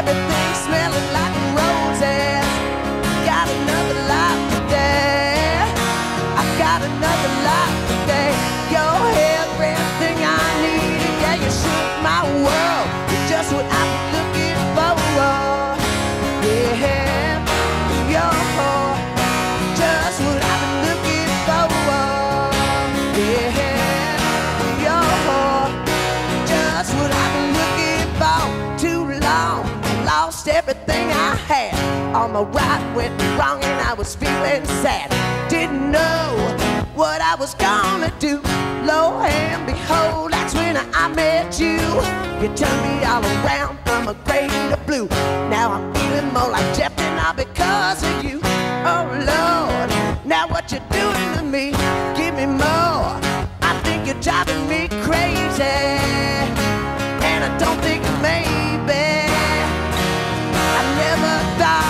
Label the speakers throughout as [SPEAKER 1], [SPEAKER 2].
[SPEAKER 1] everything. everything I had. All my right went wrong and I was feeling sad. Didn't know what I was gonna do. Lo and behold, that's when I met you. You turned me all around from a gray to blue. Now I'm feeling more like Jeff than I because of you. Oh Lord, now what you're doing to me? Give me more. I think you're driving me crazy, and I don't think maybe never die.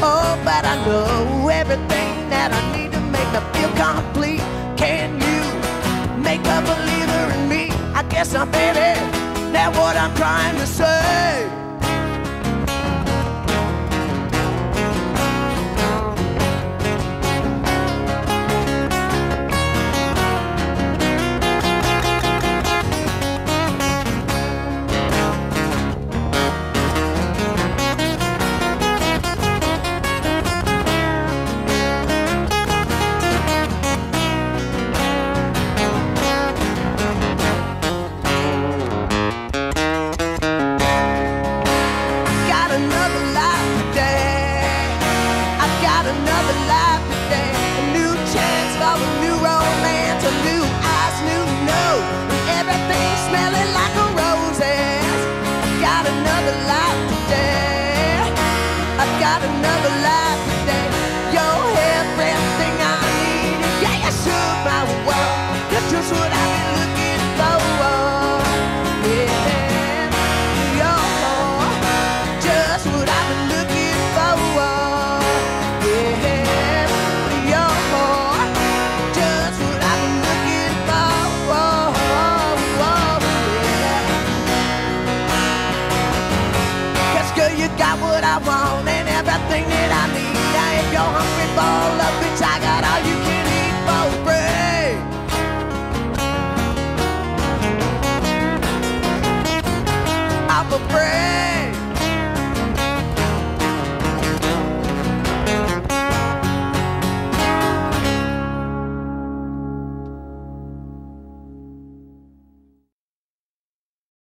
[SPEAKER 1] Oh, but I know everything that I need to make me feel complete. Can you make a believer in me? I guess I'm it now what I'm trying to say. another life today. I got another life.